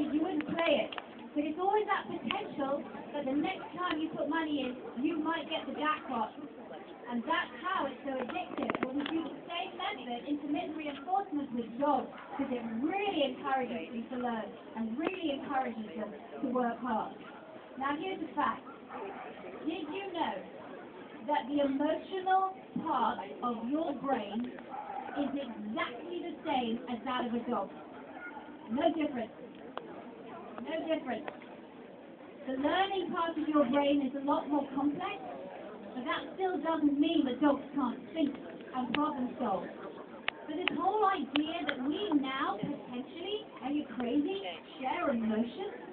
you wouldn't play it. But it's always that potential that the next time you put money in, you might get the jackpot. And that's how it's so addictive. When we do the same method, intermittent reinforcement with dogs, because it really encourages them to learn and really encourages them to work hard. Now here's the fact. Did you know that the emotional part of your brain is exactly the same as that of a dog? No difference. Difference. The learning part of your brain is a lot more complex, but that still doesn't mean that dogs can't think and problem solve. But this whole idea that we now potentially, are you crazy, share emotions,